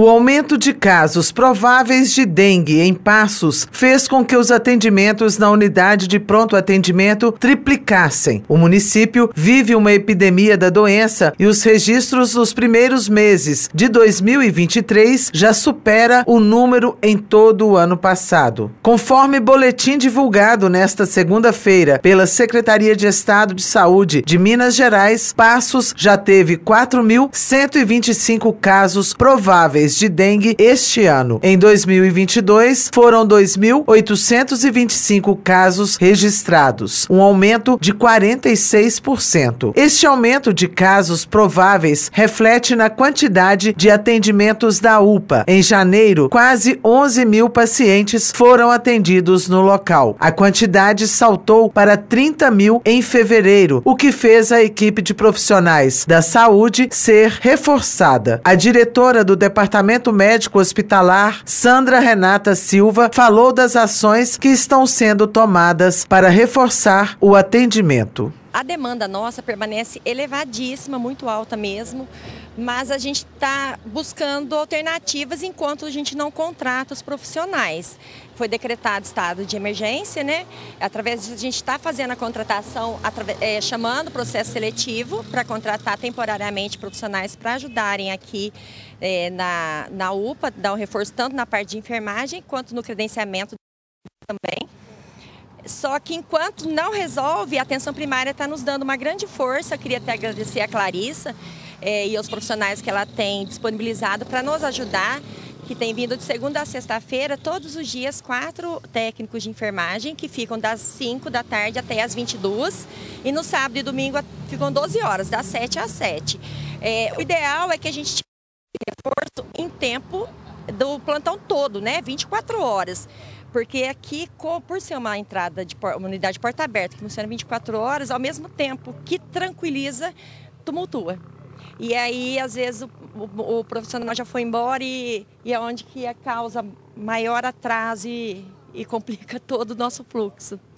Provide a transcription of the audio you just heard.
O aumento de casos prováveis de dengue em Passos fez com que os atendimentos na unidade de pronto atendimento triplicassem. O município vive uma epidemia da doença e os registros dos primeiros meses de 2023 já supera o número em todo o ano passado. Conforme boletim divulgado nesta segunda-feira pela Secretaria de Estado de Saúde de Minas Gerais, Passos já teve 4.125 casos prováveis de dengue este ano. Em 2022, foram 2.825 casos registrados, um aumento de 46%. Este aumento de casos prováveis reflete na quantidade de atendimentos da UPA. Em janeiro, quase 11 mil pacientes foram atendidos no local. A quantidade saltou para 30 mil em fevereiro, o que fez a equipe de profissionais da saúde ser reforçada. A diretora do Departamento Departamento Médico Hospitalar, Sandra Renata Silva, falou das ações que estão sendo tomadas para reforçar o atendimento. A demanda nossa permanece elevadíssima, muito alta mesmo, mas a gente está buscando alternativas enquanto a gente não contrata os profissionais. Foi decretado estado de emergência, né? Através disso, a gente está fazendo a contratação, é, chamando o processo seletivo para contratar temporariamente profissionais para ajudarem aqui é, na, na UPA, dar um reforço tanto na parte de enfermagem quanto no credenciamento também. Só que enquanto não resolve, a atenção primária está nos dando uma grande força. Eu queria até agradecer a Clarissa é, e aos profissionais que ela tem disponibilizado para nos ajudar, que tem vindo de segunda a sexta-feira, todos os dias, quatro técnicos de enfermagem, que ficam das 5 da tarde até as 22 e no sábado e domingo ficam 12 horas, das 7 às 7. É, o ideal é que a gente reforço em tempo do plantão todo, né? 24 horas. Porque aqui, por ser uma entrada de uma unidade porta aberta que funciona 24 horas, ao mesmo tempo que tranquiliza, tumultua. E aí, às vezes, o, o, o profissional já foi embora e, e é onde que causa maior atraso e, e complica todo o nosso fluxo.